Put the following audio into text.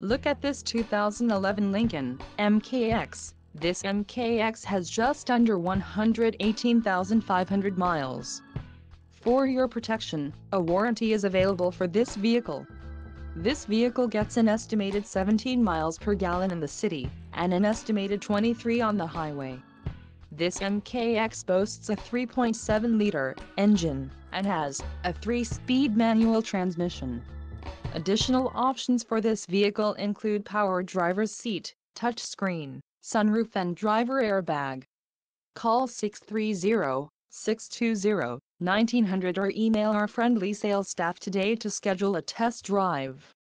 Look at this 2011 Lincoln MKX. This MKX has just under 118,500 miles. For your protection, a warranty is available for this vehicle. This vehicle gets an estimated 17 miles per gallon in the city, and an estimated 23 on the highway. This MKX boasts a 3.7-liter engine, and has a 3-speed manual transmission. Additional options for this vehicle include power driver's seat, touchscreen, sunroof and driver airbag. Call 630-620-1900 or email our friendly sales staff today to schedule a test drive.